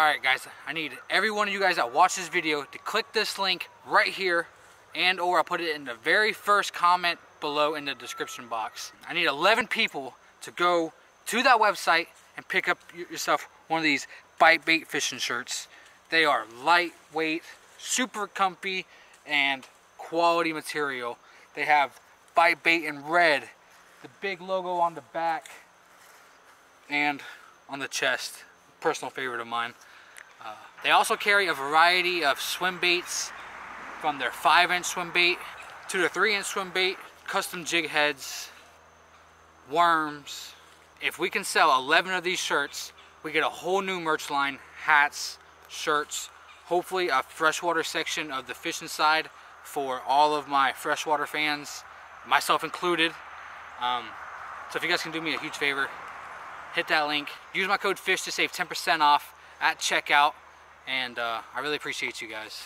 Alright guys, I need every one of you guys that watch this video to click this link right here and or I'll put it in the very first comment below in the description box. I need 11 people to go to that website and pick up yourself one of these Bight Bait fishing shirts. They are lightweight, super comfy, and quality material. They have Bight Bait in red, the big logo on the back, and on the chest. Personal favorite of mine. Uh, they also carry a variety of swim baits from their 5 inch swim bait to their 3 inch swim bait, custom jig heads, worms. If we can sell 11 of these shirts, we get a whole new merch line, hats, shirts, hopefully a freshwater section of the fishing side for all of my freshwater fans, myself included. Um, so if you guys can do me a huge favor, hit that link. Use my code FISH to save 10% off at checkout. And uh, I really appreciate you guys.